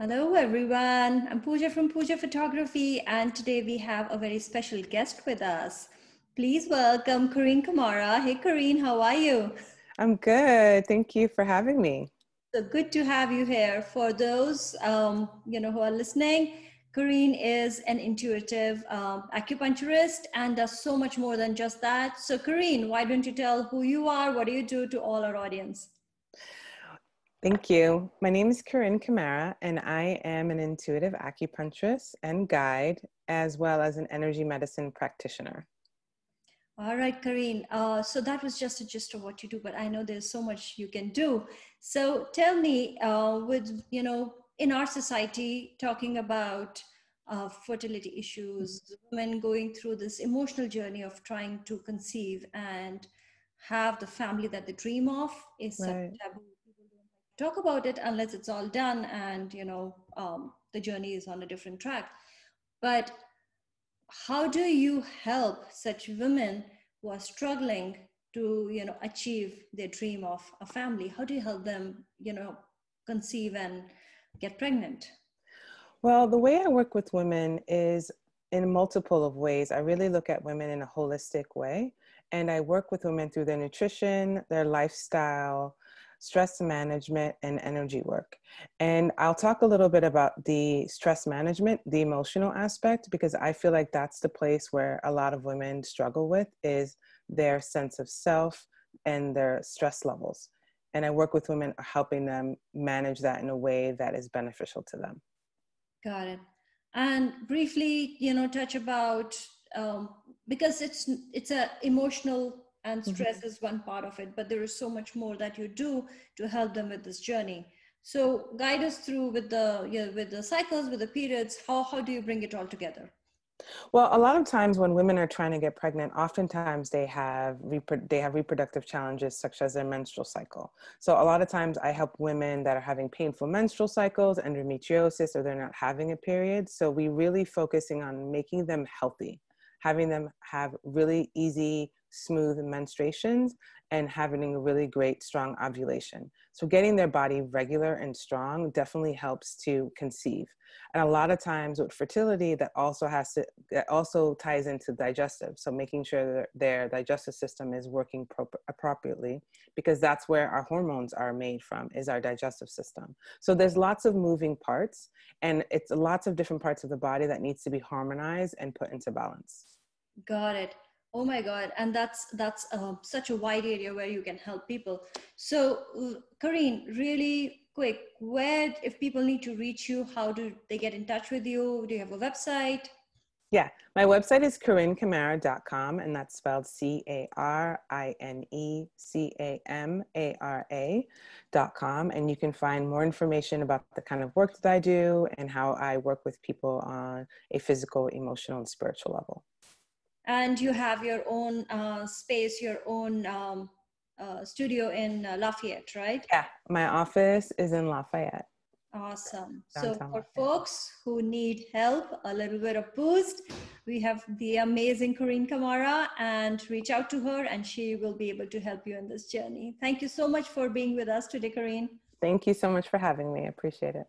Hello, everyone. I'm Pooja from Pooja Photography, and today we have a very special guest with us. Please welcome Carine Camara. Hey, Carine, how are you? I'm good. Thank you for having me. So good to have you here. For those um, you know who are listening, Carine is an intuitive um, acupuncturist and does so much more than just that. So, Carine, why don't you tell who you are? What do you do to all our audience? Thank you. My name is Carine Camara, and I am an intuitive acupuncturist and guide, as well as an energy medicine practitioner. All right, Carine. Uh, so that was just a gist of what you do, but I know there's so much you can do. So tell me, uh, with you know, in our society, talking about uh, fertility issues, women going through this emotional journey of trying to conceive and have the family that they dream of is right. taboo talk about it unless it's all done and you know um, the journey is on a different track. But how do you help such women who are struggling to you know achieve their dream of a family? How do you help them you know conceive and get pregnant? Well the way i work with women is in multiple of ways. I really look at women in a holistic way and i work with women through their nutrition their lifestyle stress management, and energy work. And I'll talk a little bit about the stress management, the emotional aspect, because I feel like that's the place where a lot of women struggle with is their sense of self and their stress levels. And I work with women helping them manage that in a way that is beneficial to them. Got it. And briefly, you know, touch about um, because it's it's a emotional and mm-hmm. stress mm-hmm. is one part of it but there is so much more that you do to help them with this journey so guide us through with the you know, with the cycles with the periods how how do you bring it all together well, a lot of times when women are trying to get pregnant, oftentimes they have repro- they have reproductive challenges such as their menstrual cycle. So a lot of times I help women that are having painful menstrual cycles, endometriosis, or they're not having a period. So we really focusing on making them healthy, having them have really easy smooth menstruations and having a really great strong ovulation. So getting their body regular and strong definitely helps to conceive. And a lot of times with fertility that also has to that also ties into digestive. So making sure that their digestive system is working pro- appropriately because that's where our hormones are made from is our digestive system. So there's lots of moving parts and it's lots of different parts of the body that needs to be harmonized and put into balance. Got it oh my god. And that's that's uh, such a wide area where you can help people. So Carine, really quick where if people need to reach you how do they get in touch with you? Do you have a website? Yeah. My website is carinecamara.com and that's spelled c-a-r-i-n-e-c-a-m-a-r-a dot com. And you can find more information about the kind of work that i do and how i work with people on a physical emotional and spiritual level and you have your own uh, space, your own um, uh, studio in uh, Lafayette, right? Yeah, my office is in Lafayette. Awesome. Downtown so for Lafayette. folks who need help, a little bit of boost, we have the amazing Carine Camara and reach out to her and she will be able to help you in this journey. Thank you so much for being with us today, Carine. Thank you so much for having me. I appreciate it.